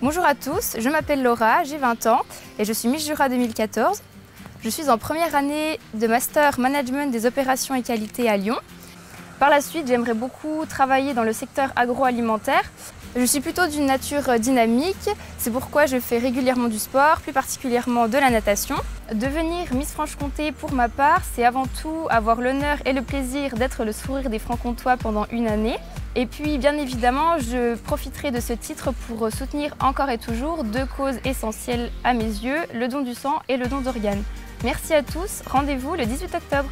Bonjour à tous, je m'appelle Laura, j'ai 20 ans et je suis Miss Jura 2014. Je suis en première année de Master Management des opérations et qualité à Lyon. Par la suite, j'aimerais beaucoup travailler dans le secteur agroalimentaire. Je suis plutôt d'une nature dynamique, c'est pourquoi je fais régulièrement du sport, plus particulièrement de la natation. Devenir Miss Franche-Comté pour ma part, c'est avant tout avoir l'honneur et le plaisir d'être le sourire des Francs-Comtois pendant une année. Et puis bien évidemment, je profiterai de ce titre pour soutenir encore et toujours deux causes essentielles à mes yeux, le don du sang et le don d'organes. Merci à tous, rendez-vous le 18 octobre.